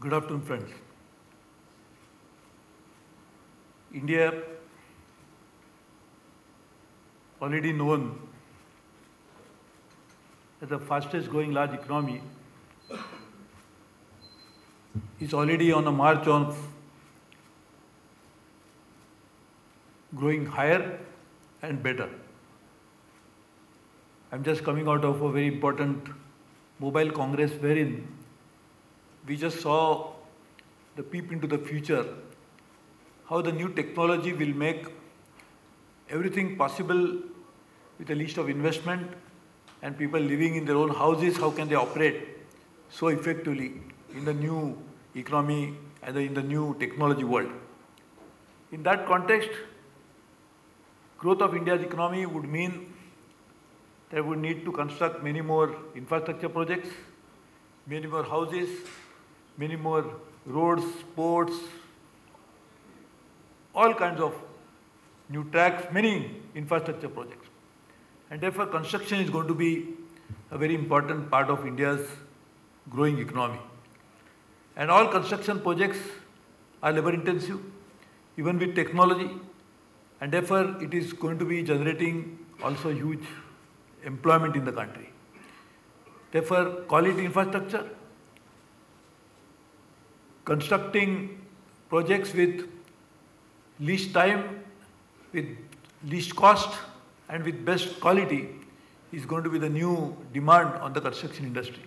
Good afternoon, friends. India, already known as the fastest growing large economy, is already on a march of growing higher and better. I'm just coming out of a very important mobile congress wherein we just saw the peep into the future, how the new technology will make everything possible with the least of investment and people living in their own houses, how can they operate so effectively in the new economy and in the new technology world. In that context, growth of India's economy would mean that we need to construct many more infrastructure projects, many more houses, many more roads, ports, all kinds of new tracks, many infrastructure projects. And therefore, construction is going to be a very important part of India's growing economy. And all construction projects are labor intensive, even with technology, and therefore it is going to be generating also huge employment in the country. Therefore, quality infrastructure, constructing projects with least time, with least cost, and with best quality is going to be the new demand on the construction industry.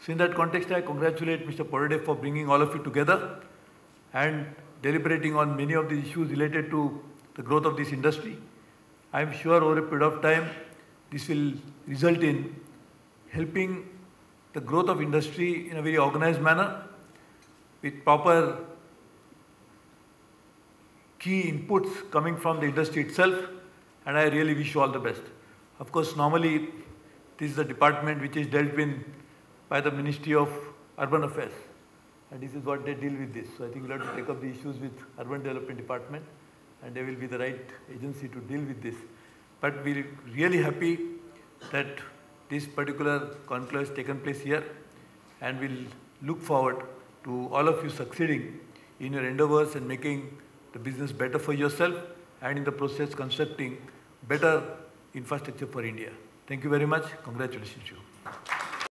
So in that context, I congratulate Mr. Padode for bringing all of you together and deliberating on many of the issues related to the growth of this industry. I am sure over a period of time, this will result in helping the growth of industry in a very organized manner with proper key inputs coming from the industry itself and I really wish you all the best. Of course, normally this is the department which is dealt with by the Ministry of Urban Affairs and this is what they deal with this. So I think we'll have to take up the issues with Urban Development Department and they will be the right agency to deal with this. But we're really happy that this particular conclave has taken place here and we'll look forward to all of you succeeding in your endeavors and making the business better for yourself and in the process constructing better infrastructure for India. Thank you very much. Congratulations to you.